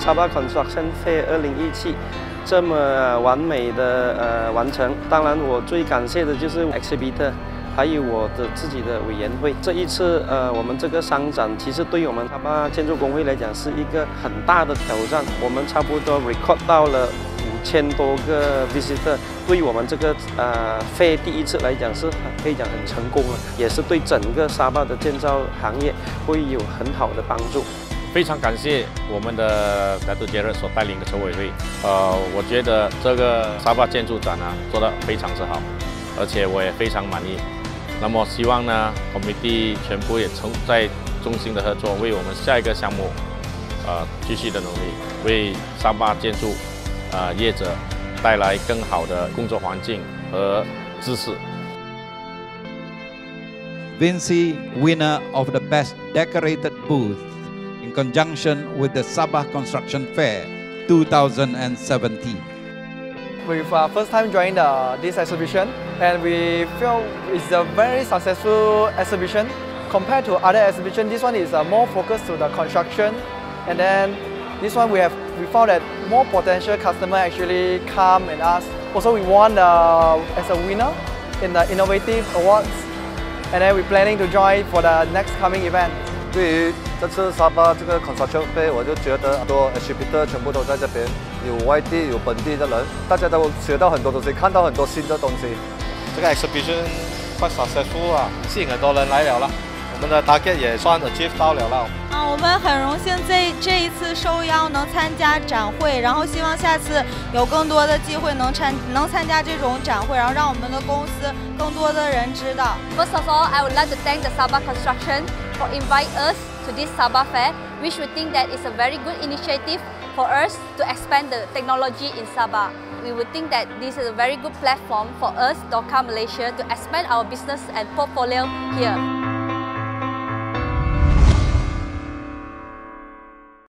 沙巴 Construction Fair 二零一七这么完美的呃完成。当然，我最感谢的就是 exhibitor。还有我的自己的委员会，这一次呃，我们这个商展其实对我们沙巴建筑工会来讲是一个很大的挑战。我们差不多 record 到了五千多个 visitor，对我们这个呃费第一次来讲是可以讲很成功了，也是对整个沙巴的建造行业会有很好的帮助。非常感谢我们的达杜杰热所带领的筹委会，呃，我觉得这个沙巴建筑展啊做得非常之好，而且我也非常满意。那么希望呢同米地全部也从在中心的合作，为我们下一个项目，呃，继续的努力，为沙巴建筑，呃，业者带来更好的工作环境和知识。Vinci, winner of the Best Decorated Booth in conjunction with the Sabah Construction Fair 2017. We've uh, first time joining the, this exhibition and we feel it's a very successful exhibition. Compared to other exhibitions, this one is uh, more focused to the construction and then this one we have we found that more potential customer actually come and ask. Also we won uh, as a winner in the Innovative Awards and then we're planning to join for the next coming event. 对于这次沙巴这个 construction fair，我就觉得很多 exhibitor 全部都在这边，有外地有本地的人，大家都学到很多东西，看到很多新的东西。这个 exhibition quite successful 啊，吸引很多人来了啦。我们的 target 也算 achieve 到了啦。啊，我们很荣幸这这一次受邀能参加展会，然后希望下次有更多的机会能参能参加这种展会，然后让我们的公司更多的人知道。First of all, I would like to thank the Sabah Construction for invite us to this Sabah Fair, which we think that is a very good initiative for us to expand the technology in Sabah. We would think that this is a very good platform for us, Doka Malaysia, to expand our business and portfolio here.